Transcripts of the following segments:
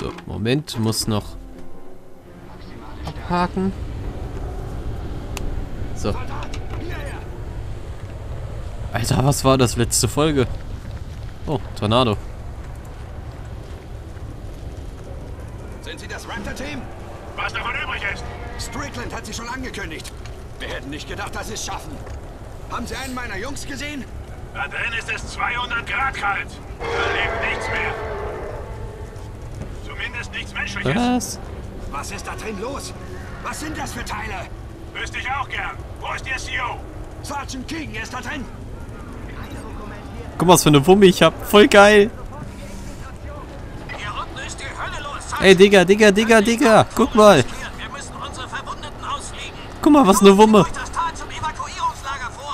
So, Moment, muss noch abhaken. So. Alter, was war das letzte Folge? Oh, Tornado. Sind Sie das Raptor-Team? Was davon übrig ist. Strickland hat Sie schon angekündigt. Wir hätten nicht gedacht, dass Sie es schaffen. Haben Sie einen meiner Jungs gesehen? Da drin ist es 200 Grad kalt. Da Menschliches. Was? Was ist da drin los? Was sind das für Teile? Wüsste ich auch gern. Wo ist Ihr CEO? Sergeant Keegan, er ist da drin. Guck mal, was für eine Wumme ich hab. Voll geil. Hier unten ist die Hölle los. Ey, Digga, Digga, Digga, Digga. Guck mal. Guck mal, was eine Wumme.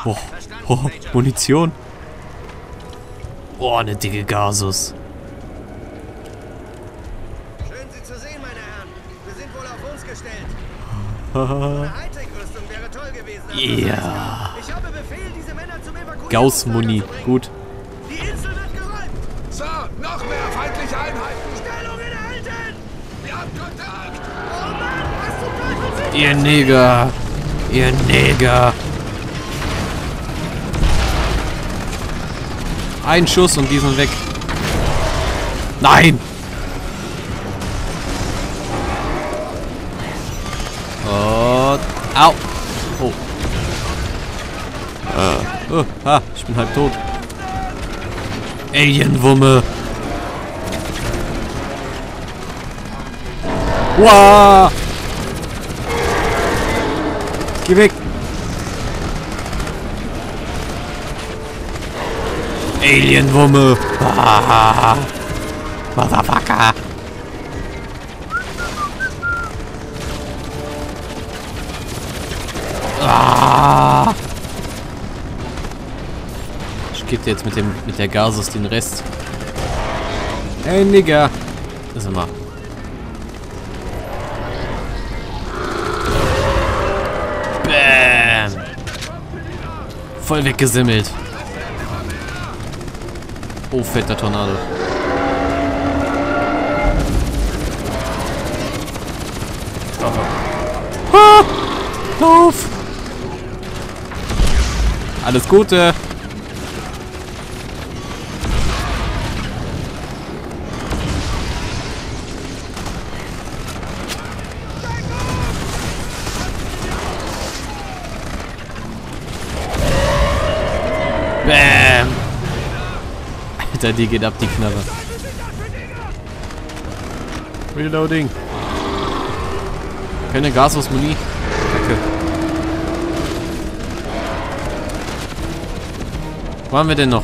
Oh, oh, Munition. Oh, eine dicke Gasus. Wohl auf uns gestellt. Eine Hightech-Rüstung wäre toll gewesen. Ja. Ich habe Befehl, diese Männer zum Evakuierungslager Gauss-Muni. Gut. Die Insel wird geräumt. Sir, noch mehr feindliche Einheiten. Stellung innehalten. Wir haben Kontakt. Oh Mann, was zum Teufel sind Ihr Neger. Ihr Neger. Ein Schuss und die sind weg. Nein! Oh, ah, ich bin halb tot. Alienwumme. Wow! Geh weg! Alienwumme! Ah, Motherfucker! Ah. Ich gebe dir jetzt mit dem mit der Gasus den Rest. Hey Nigger! Das ist mal. Bam! Voll weggesimmelt. Oh, fetter Tornado. Ah, Lauf! Alles Gute! Alter, die geht ab, die Knarre. Reloading. Keine Gas aus Muni. Kacke. Wo haben wir denn noch?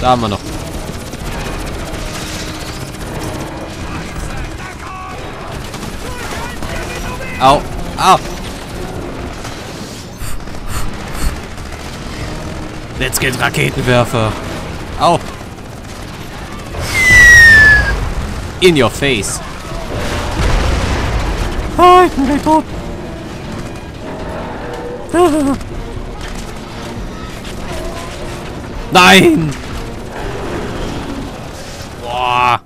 Da haben wir noch. Au. Au. Let's get Raketenwerfer. Au. In your face. Ah, ich bin gleich tot. Ah. Nein! Boah.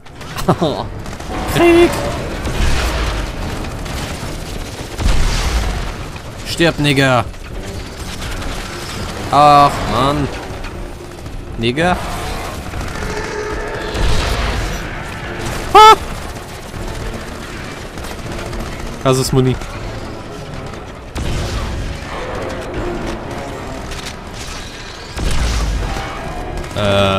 Krieg! Stirb, Nigger! Ach, Mann. Nigger? Kasus Muni. Äh.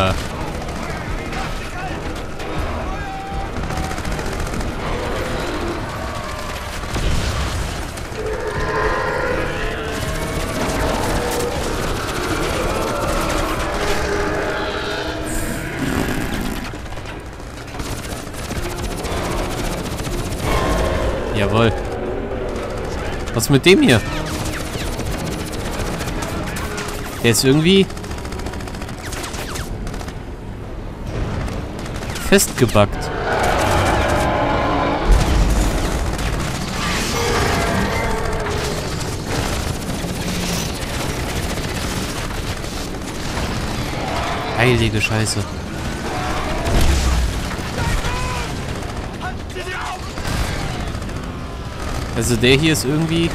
Jawohl. Was mit dem hier? Der ist irgendwie festgebackt. Heilige Scheiße. Also der hier ist irgendwie...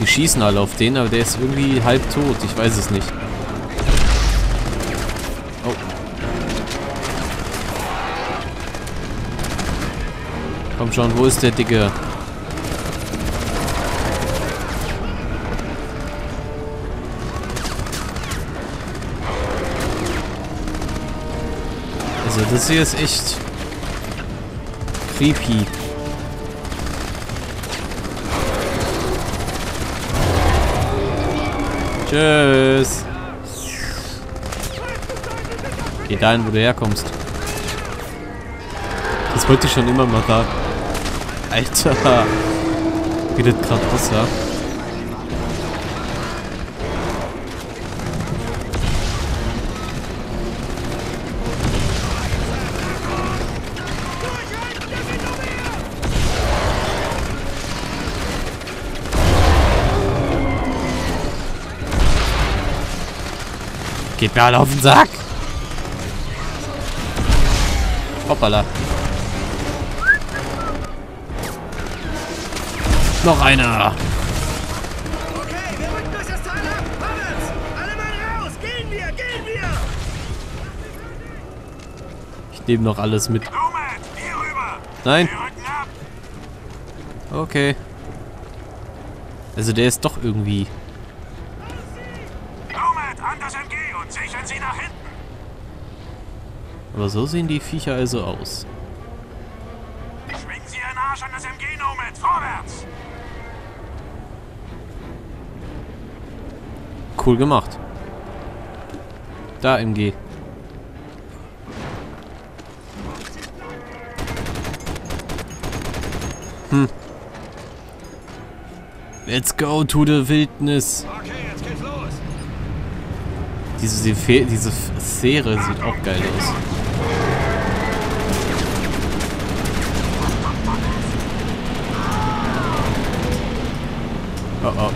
Die schießen alle auf den, aber der ist irgendwie halb tot. Ich weiß es nicht. Oh. Komm schon, wo ist der Dicke? Also das hier ist echt creepy. Tschüss. Geh dahin, wo du herkommst. Das wollte ich schon immer mal da. Alter. Wie das gerade aussah. Geht mir alle auf den Sack. Hoppala. Noch einer. Ich nehme noch alles mit. Nein. Okay. Also der ist doch irgendwie... Nomad, an das MG und sichern Sie nach hinten. Aber so sehen die Viecher also aus. Schwingen Sie Ihren Arsch an das MG, Nomad. Vorwärts. Cool gemacht. Da MG. Hm. Let's go to the Wildnis. Okay, jetzt geht's los. Diese, diese, diese Serie sieht auch geil aus. Oh oh.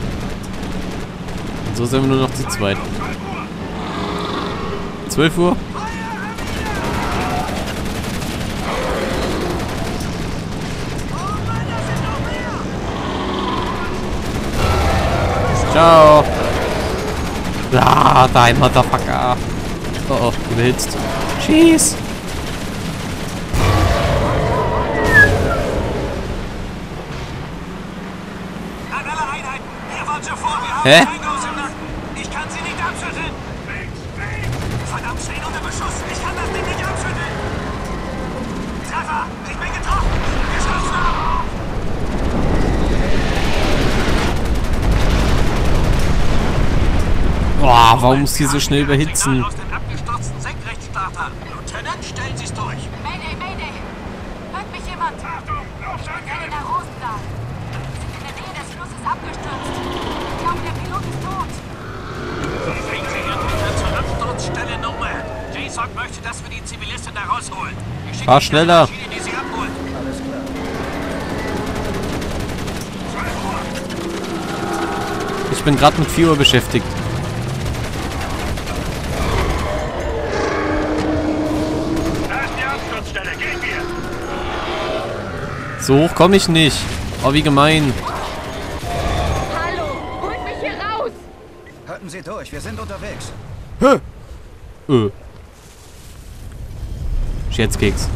Und so sind wir nur noch zu zweit. 12 Uhr? Ciao. Ah, dein Motherfucker. Oh, oh, du willst. Schieß. An alle Einheiten! Ihr wollt sofort! Wir haben Hä? Ich kann sie nicht abschütteln! Verdammt, stehen unter Beschuss! Ich kann das Ding nicht abschütteln! Treffer! Ich bin getroffen! Geschlossen ab! Boah, warum muss die so schnell überhitzen? Aus dem abgestürzten Senkrechtstarter! Lieutenant, stellen Sie es durch! Mayday, Mayday! Hört mich jemand? Achtung, Luftangriff. Elena Rosendahl. Wir sind in der Nähe des Flusses abgestürzt. Ich glaube, der Pilot ist tot. Bringen Sie Ihren Unfall zur Absturzstelle Nummer! JSOC möchte, dass wir die Zivilistin da rausholen. Ich schicke Fahr schneller. Ich bin gerade mit 4 Uhr beschäftigt. So hoch komme ich nicht. Oh, wie gemein. Hallo, holt mich hier raus! Halten Sie durch, wir sind unterwegs. Öh. Scherzkeks.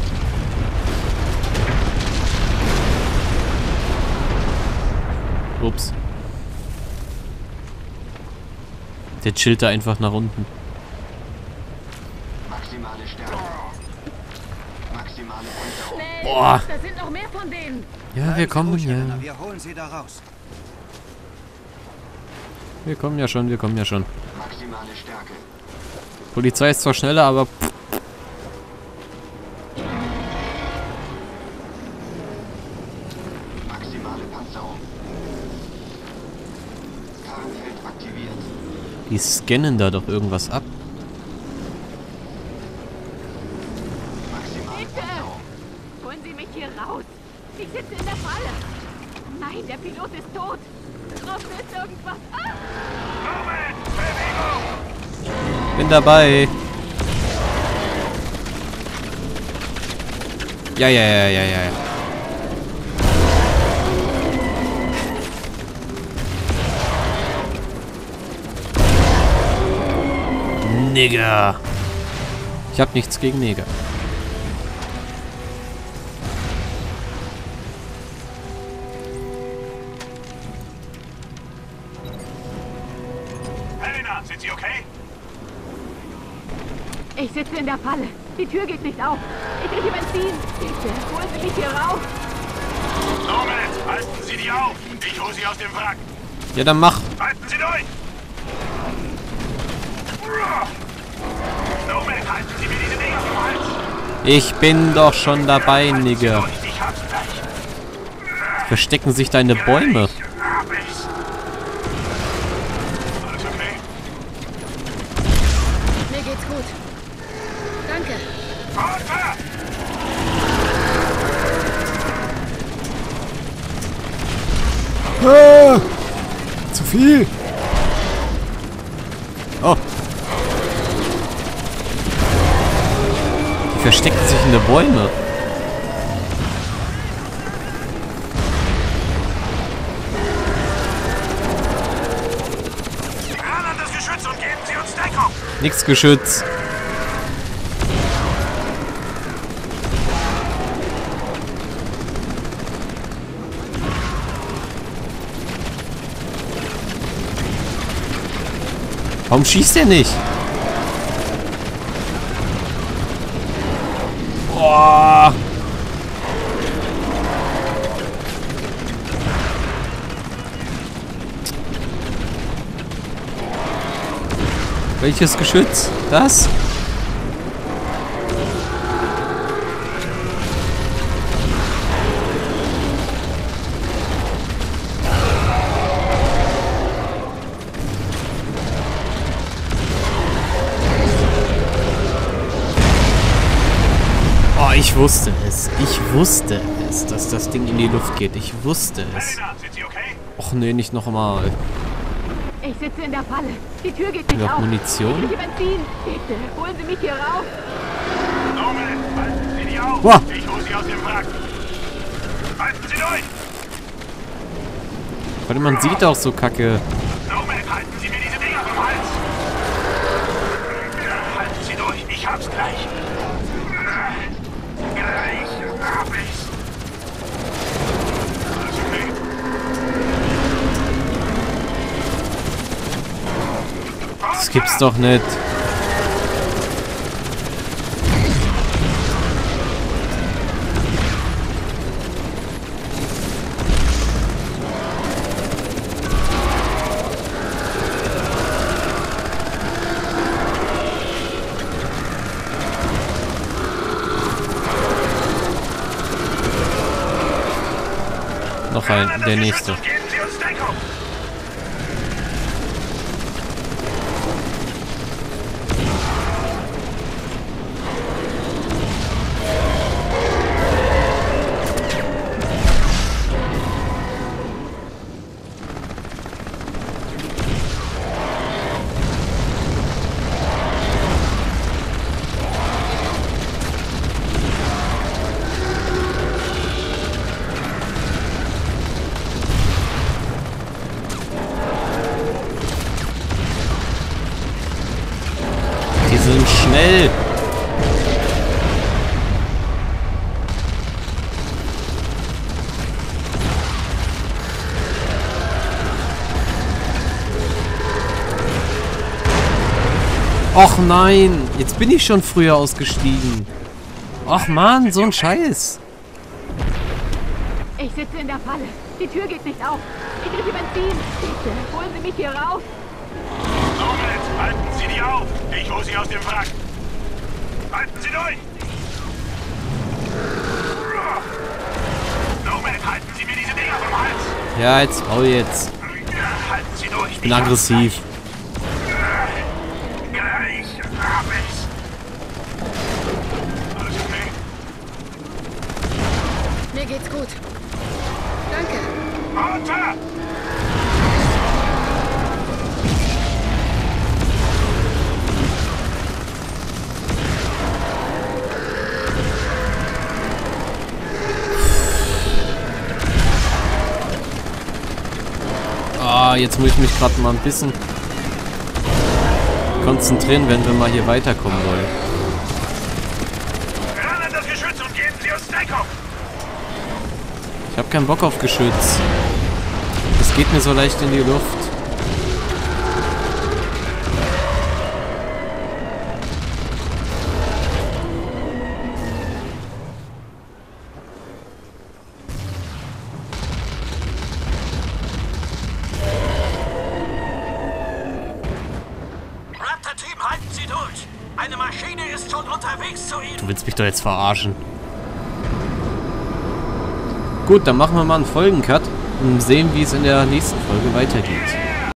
Ups. Der chillt da einfach nach unten. Maximale Stärke. Maximale Unterung. Boah. Da sind noch mehr von denen! Ja, wir kommen ja. Wir holen Sie da raus. Wir kommen ja schon, wir kommen ja schon. Maximale Stärke. Polizei ist zwar schneller, aber pff, die scannen da doch irgendwas ab. Bitte! Holen Sie mich hier raus! Ich sitze in der Falle! Nein, der Pilot ist tot! Draußen ist irgendwas! Ah! Bin dabei. Ja, ja, ja, ja, ja. ja. Nigger. Ich hab nichts gegen Neger. Helena, sind Sie okay? Ich sitze in der Falle. Die Tür geht nicht auf. Ich kriege Benzin. Bitte, holen Sie mich hier raus. Nomad, halten Sie die auf. Ich hole Sie aus dem Wrack. Ja, dann mach. Halten Sie durch! Ich bin doch schon dabei, Nigger. Verstecken sich deine Bäume. Mir geht's gut. Danke. Runter! Zu viel. Nix Geschütz. Warum schießt er nicht? Boah. Welches Geschütz? Das? Oh, ich wusste es. Ich wusste es, dass das Ding in die Luft geht. Ich wusste es. Och nee, nicht nochmal. Ich sitze in der Falle. Die Tür geht nicht Noch auf. Munition? Ich Benzin. Bitte, holen Sie mich hier raus. Nomad, halten Sie die auf! Boah. Ich hole Sie aus dem Wrack! Halten Sie durch! Warte, man sieht auch so kacke. Nomad, halten Sie mir diese Dinger vom Hals! Halten Sie durch, ich hab's! Gleich hab ich's! Alles okay? Das gibt's doch nicht. Noch ein, der nächste. Och nein, jetzt bin ich schon früher ausgestiegen. Och man, so ein Scheiß. Ich sitze in der Falle. Die Tür geht nicht auf. Ich kriege Benzin. Bitte, holen Sie mich hier raus. Nomad, halten Sie die auf! Ich hole Sie aus dem Wrack! Halten Sie durch! Nomad, halten Sie mir diese Dinger vom Hals! Ja, jetzt Maul jetzt. Halten Sie durch! Ich bin aggressiv. Mir geht's gut. Danke. Arthur! Ah, jetzt muss ich mich gerade mal ein bisschen konzentrieren, wenn wir mal hier weiterkommen wollen. Ich habe keinen Bock auf Geschütz. Es geht mir so leicht in die Luft. Raptor-Team, halten Sie durch! Eine Maschine ist schon unterwegs zu Ihnen! Du willst mich doch jetzt verarschen. Gut, dann machen wir mal einen Folgencut und sehen, wie es in der nächsten Folge weitergeht.